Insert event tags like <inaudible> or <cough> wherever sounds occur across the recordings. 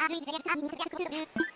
Thank you.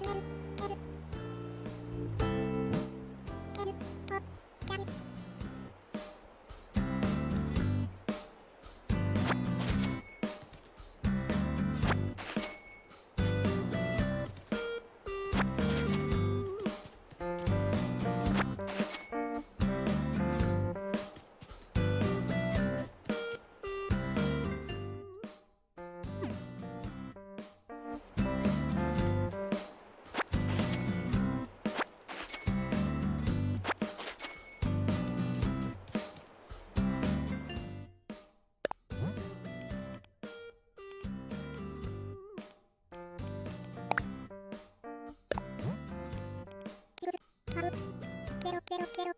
Thank <laughs> you. ケロケロ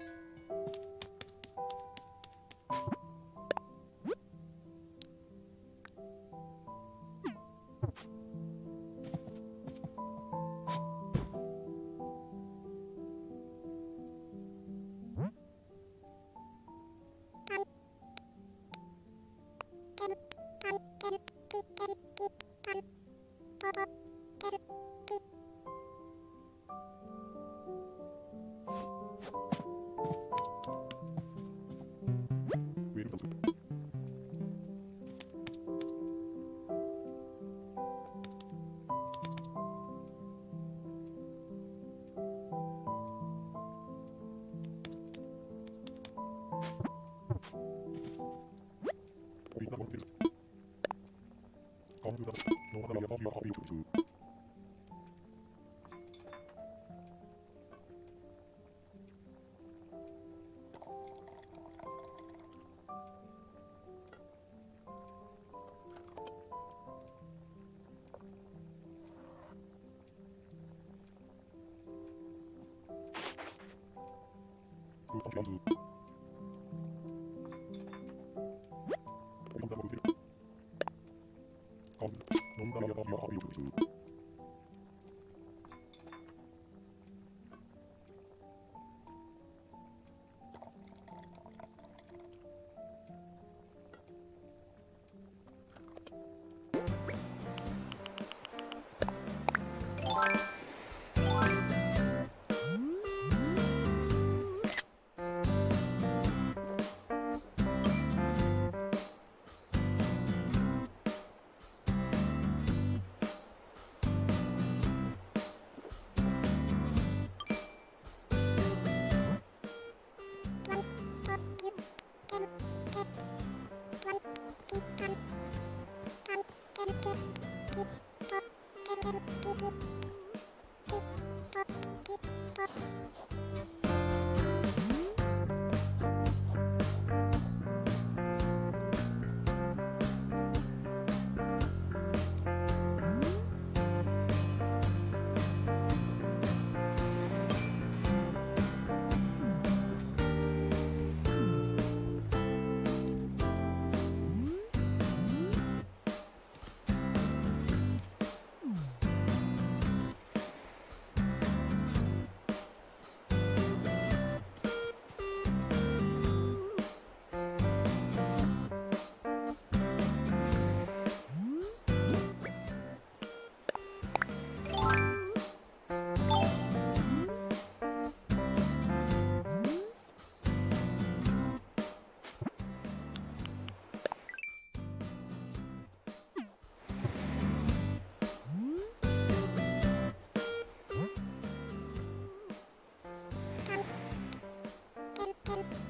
Oyundan oyun verir. Kanun adı. Normal yapan bir 好，有毒。Thank you.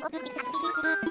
番号通させてきます。